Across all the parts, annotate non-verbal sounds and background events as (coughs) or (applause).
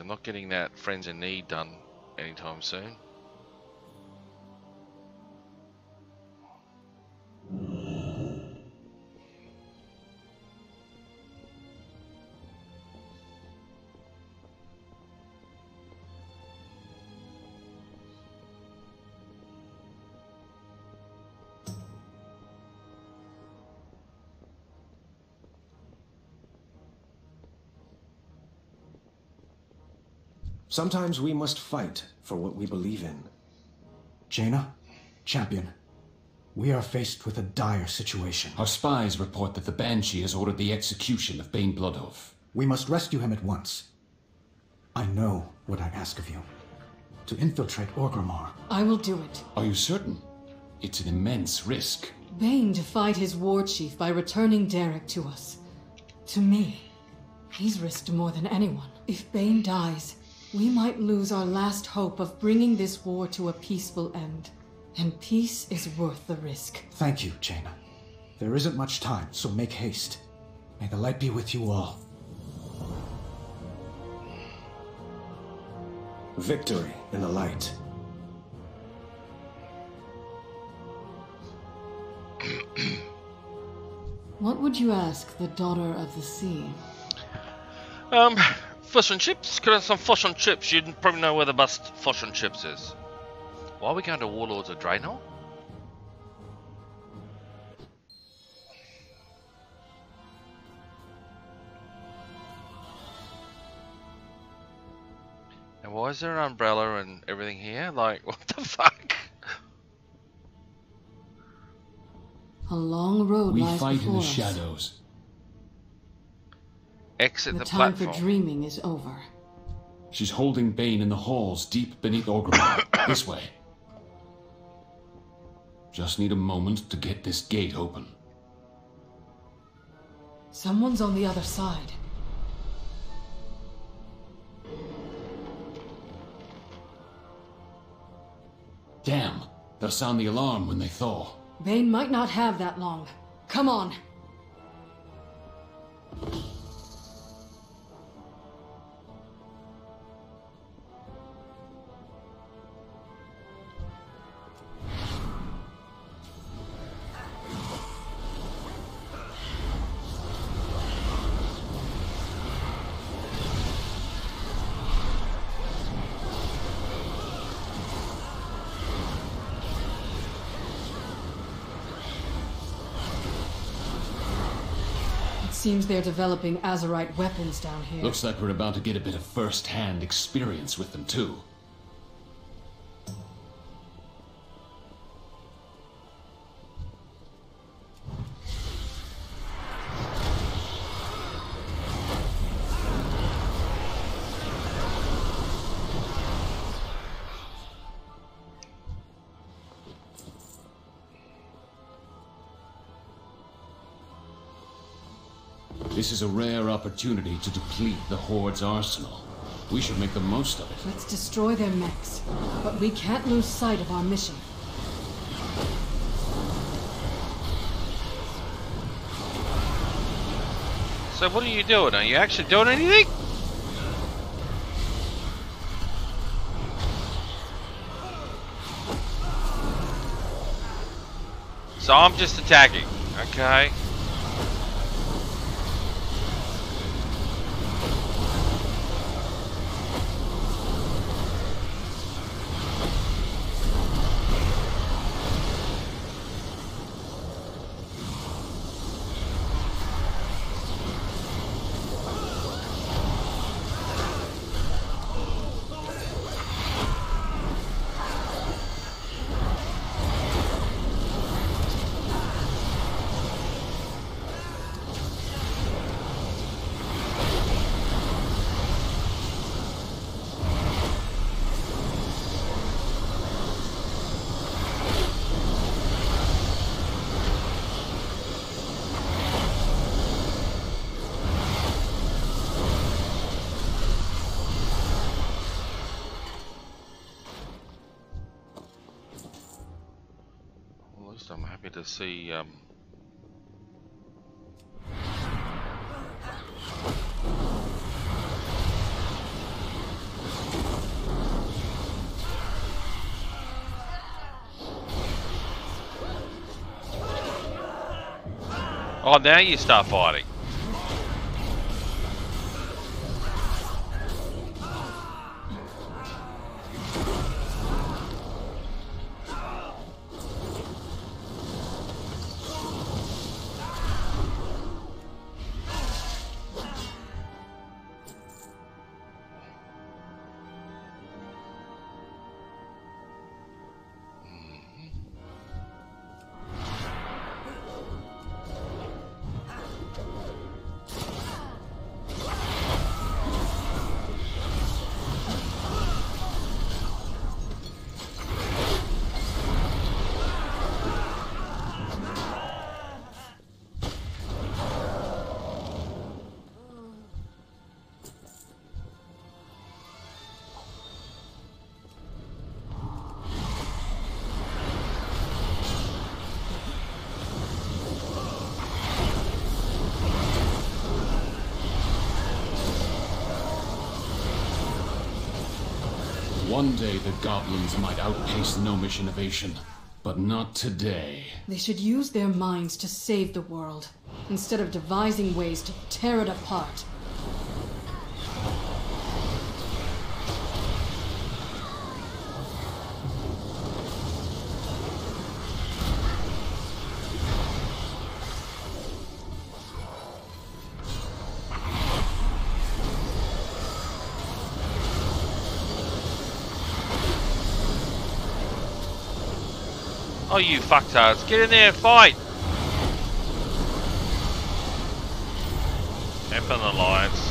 I'm not getting that Friends in Need done anytime soon. Sometimes we must fight for what we believe in. Jaina, champion, we are faced with a dire situation. Our spies report that the Banshee has ordered the execution of Baine Bloodhoof. We must rescue him at once. I know what I ask of you. To infiltrate Orgrimmar. I will do it. Are you certain? It's an immense risk. Baine defied his war chief by returning Derek to us. To me. He's risked more than anyone. If Baine dies, we might lose our last hope of bringing this war to a peaceful end. And peace is worth the risk. Thank you, Jaina. There isn't much time, so make haste. May the light be with you all. Victory in the light. What would you ask the daughter of the sea? Um, fish and chips? Could I have some fish and chips? You'd probably know where the best fish and chips is. Why are we going to Warlords of Draenor? And why is there an umbrella and everything here? Like, (laughs) what the fuck? A long road We lies fight in before the us. shadows. Exit The, the, time platform. for dreaming is over. She's holding Baine in the halls deep beneath Orgrimmar. (coughs) this way. Just need a moment to get this gate open. Someone's on the other side. Damn, they'll sound the alarm when they thaw. Baine might not have that long. Come on. Seems they're developing Azerite weapons down here. Looks like we're about to get a bit of first-hand experience with them too. This is a rare opportunity to deplete the Horde's arsenal. We should make the most of it. Let's destroy their mechs. But we can't lose sight of our mission. So what are you doing? Are you actually doing anything? So I'm just attacking, okay? I'm happy to see um, Oh, now you start fighting. One day the goblins might outpace gnomish innovation, but not today. They should use their minds to save the world, instead of devising ways to tear it apart. Oh, you fucktards. Get in there and fight! F an alliance.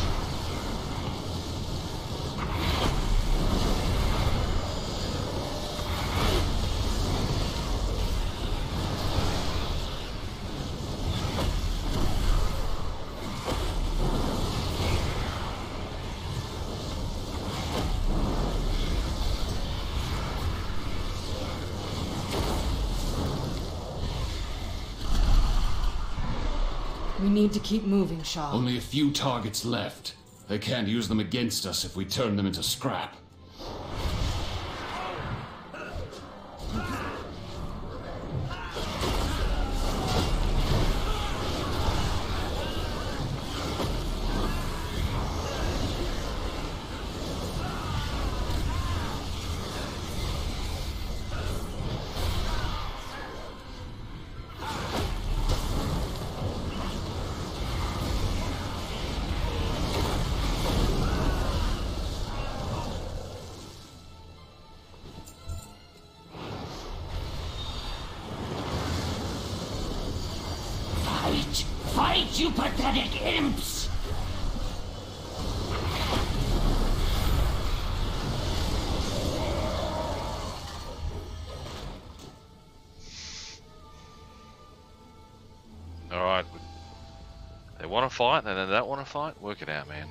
Need to keep moving, Shaw. Only a few targets left. They can't use them against us if we turn them into scrap. You pathetic imps! Alright. They want to fight, and then they don't want to fight. Work it out, man.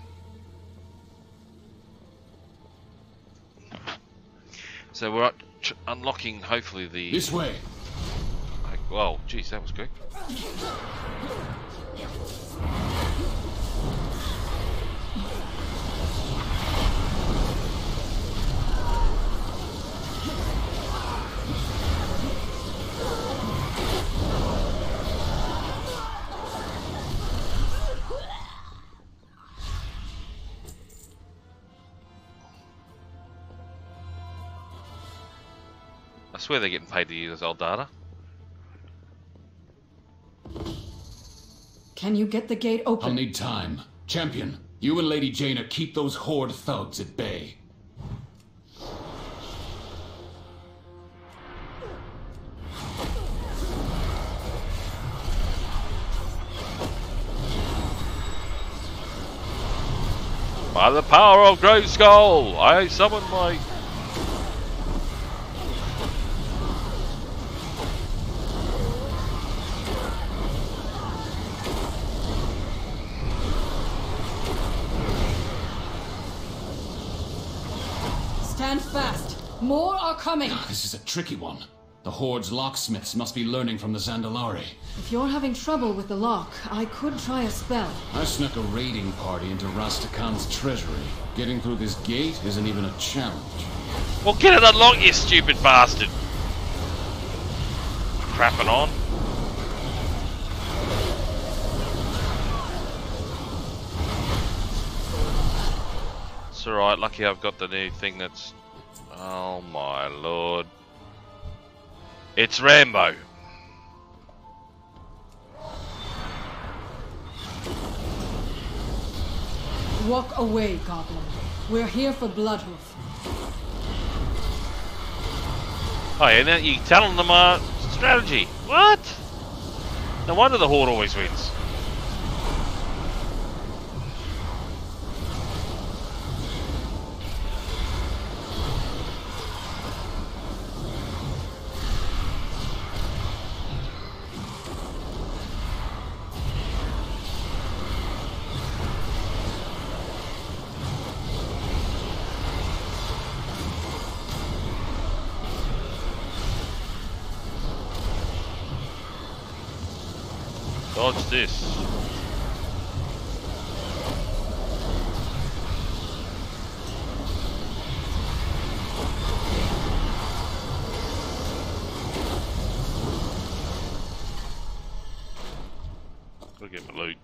So we're up tr- unlocking, hopefully, the... This way! Well, geez, that was quick. Swear they're getting paid to use this old data. Can you get the gate open? I'll need time. Champion, you and Lady Jaina keep those horde thugs at bay. By the power of Grave Skull, I summon my. fast. More are coming. Ah, this is a tricky one. The Horde's locksmiths must be learning from the Zandalari. If you're having trouble with the lock, I could try a spell. I snuck a raiding party into Rastakhan's treasury. Getting through this gate isn't even a challenge. Well, get it unlocked, you stupid bastard! Crapping on. It's alright, lucky I've got the new thing that's Oh my lord. It's Rambo. Walk away, Goblin. We're here for Bloodhoof. Oh yeah, now you telling them our strategy. What? No wonder the Horde always wins. Dodge this. Go get my loot.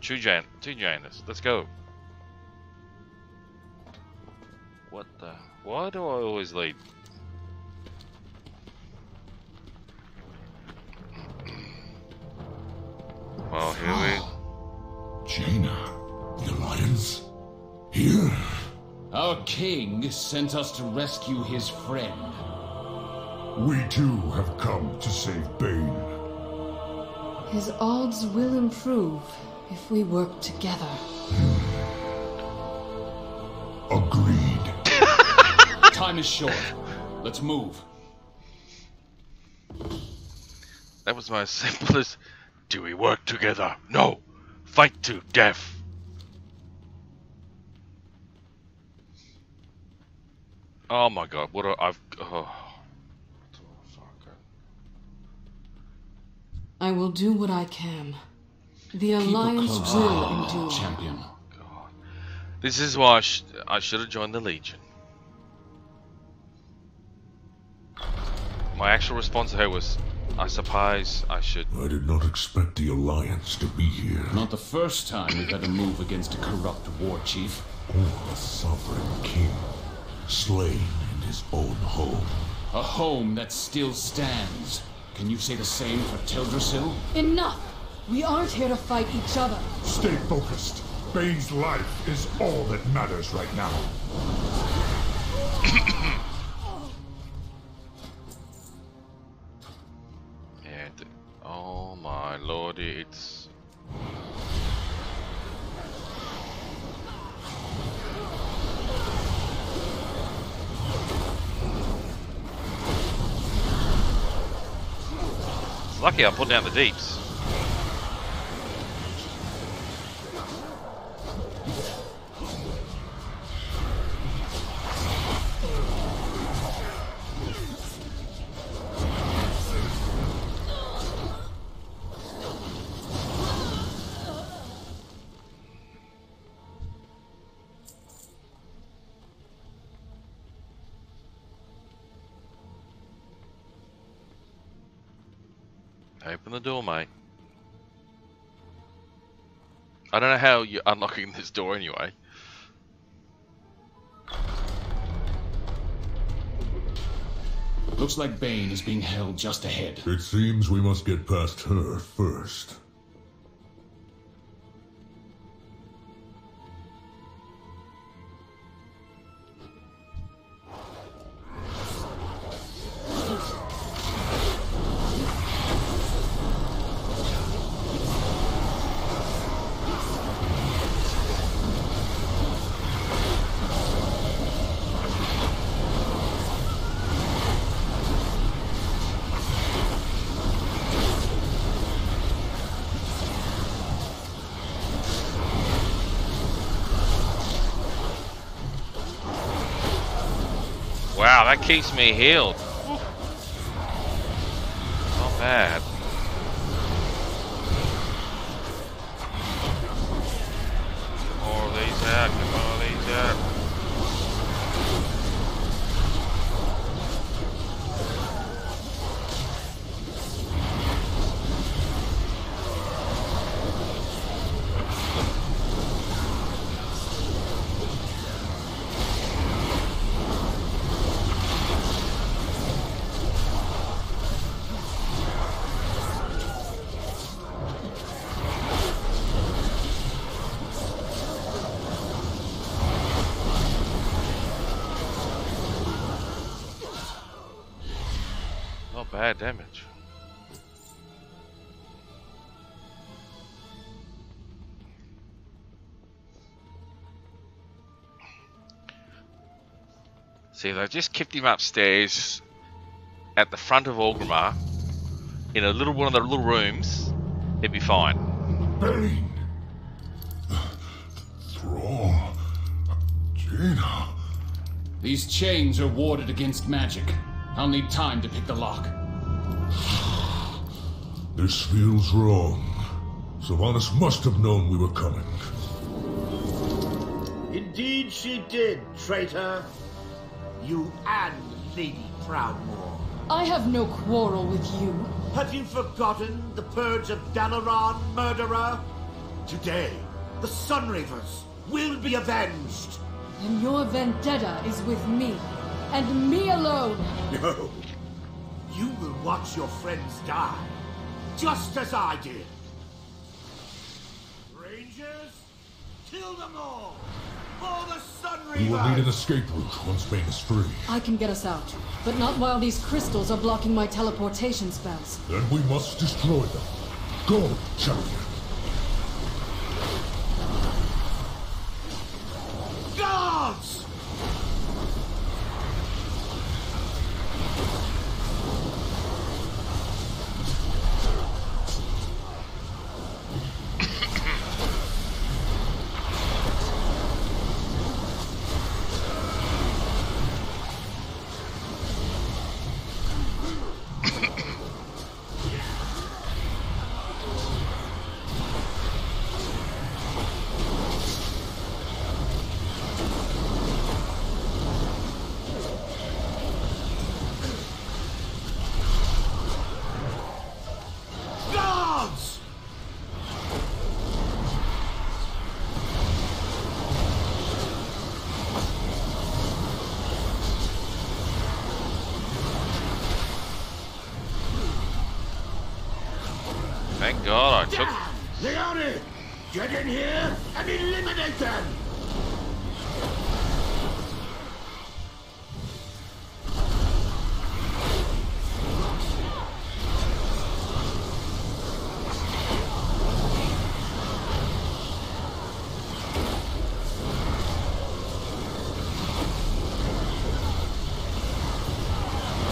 Two Jan, two Janus. Let's go. What the? Why do I always lead? Well, here we. (gasps) Jaina, the Alliance? Here? Our king sent us to rescue his friend. We too have come to save Baine. His odds will improve if we work together. (sighs) Agreed. (laughs) Time is short. Let's move. That was my (laughs) simplest. Do we work together? No. Fight to death. Oh my god, what a, I've. Oh. I will do what I can. The Keep Alliance will eye on endure. the champion. This is why I, sh- I should have joined the Legion. My actual response to her was, I suppose I should. I did not expect the Alliance to be here. Not the first time we've had to move against a corrupt war chief. Or a sovereign king, slain in his own home. A home that still stands. Can you say the same for Teldrassil? Enough! We aren't here to fight each other. Stay focused. Baine's life is all that matters right now. (coughs) lucky I put down the deeps. Open the door, mate. I don't know how you're unlocking this door anyway. Looks like Baine is being held just ahead. It seems we must get past her first. That keeps me healed. Not bad. Bad damage. See, if I just kept him upstairs at the front of Orgrimmar in a little one of the little rooms, it'd be fine. Baine! Thrall! Jaina! These chains are warded against magic. I'll need time to pick the lock. This feels wrong. Sylvanas must have known we were coming. Indeed she did, traitor. You and Lady Proudmoore. I have no quarrel with you. Have you forgotten the purge of Dalaran, murderer? Today, the Sunreavers will be avenged. And your vendetta is with me, and me alone. No. You will watch your friends die, just as I did. Rangers, kill them all! For the We will need an escape route once Baine is free. I can get us out, but not while these crystals are blocking my teleportation spells. Then we must destroy them. Go, champion. Guards! Guards! Thank God I took. Leone! Get in here and eliminate them!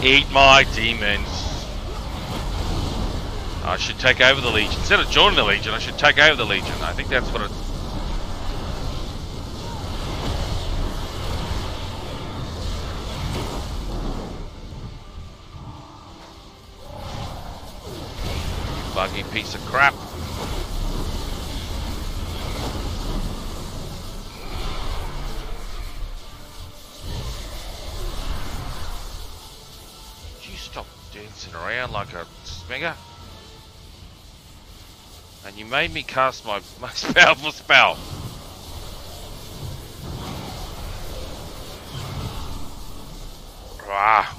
Eat my demons. I should take over the Legion. Instead of joining the Legion, I should take over the Legion. I think that's what it's. Buggy piece of crap. Would you stop dancing around like a sminger? And you made me cast my (laughs) most powerful spell. Ah.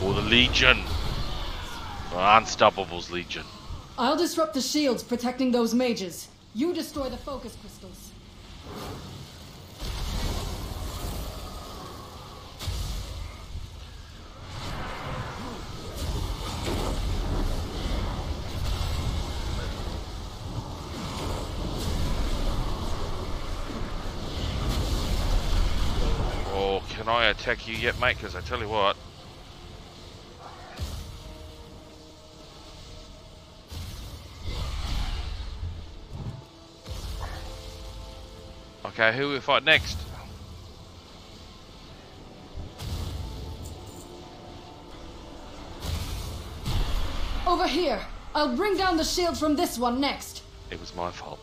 Or the Legion. Unstoppable's Legion. I'll disrupt the shields protecting those mages. You destroy the focus crystals. Oh, can I attack you yet, mate? Because I tell you what. Okay, who we fight next? Over here! I'll bring down the shield from this one next. It was my fault.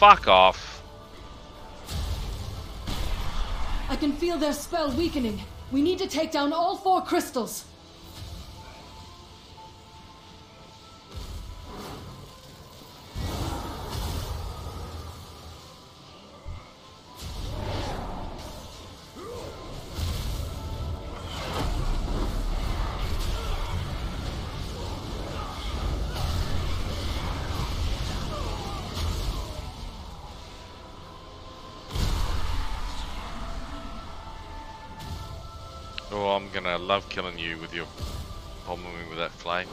Fuck off. I can feel their spell weakening. We need to take down all four crystals. I'm love killing you with your bombing with that flame.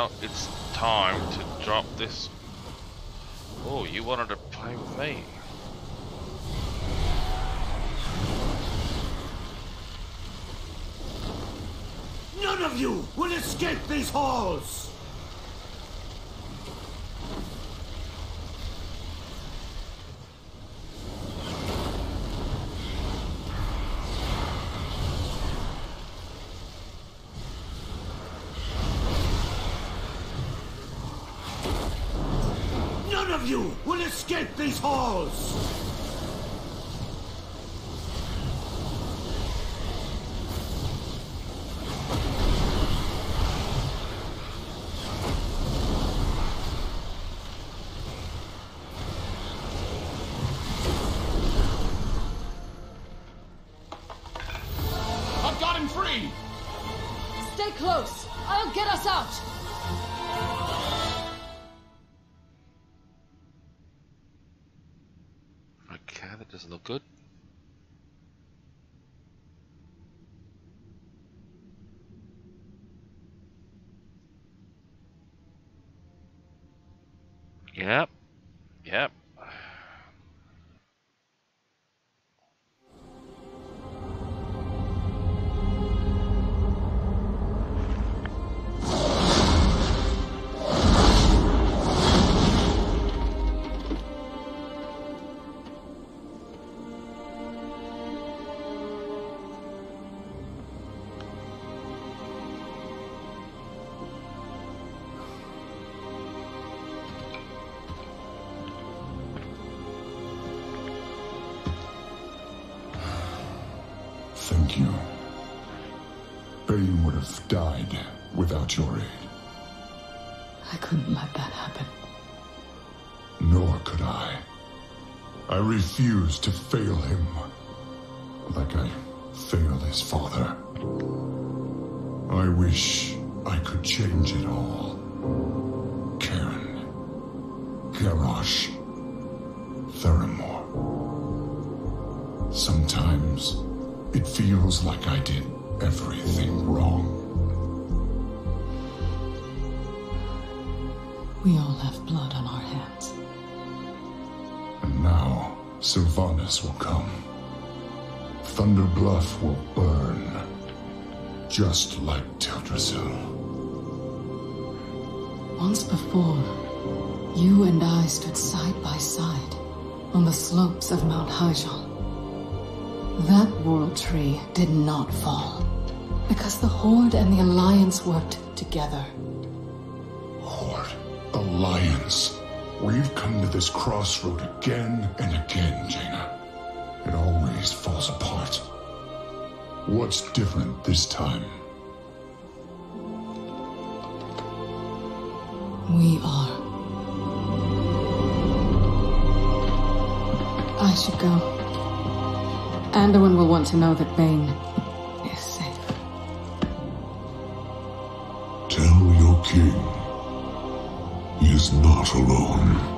Now it's time to drop this. Oh, you wanted to play with me. None of you will escape these halls! None of you will escape these halls! Yep. Refuse to fail him. Like I failed his father. I wish I could change it all. Cairne. Garrosh. Theramore. Sometimes it feels like I did everything wrong. We all have blood Sylvanas will come. Thunder Bluff will burn. Just like Teldrassil. Once before, you and I stood side by side on the slopes of Mount Hyjal. That world tree did not fall because the Horde and the Alliance worked together. Horde. Alliance. We've come to this crossroad again and again, Jaina. It always falls apart. What's different this time? We are. I should go. Anduin will want to know that Baine is safe. Tell your king not alone.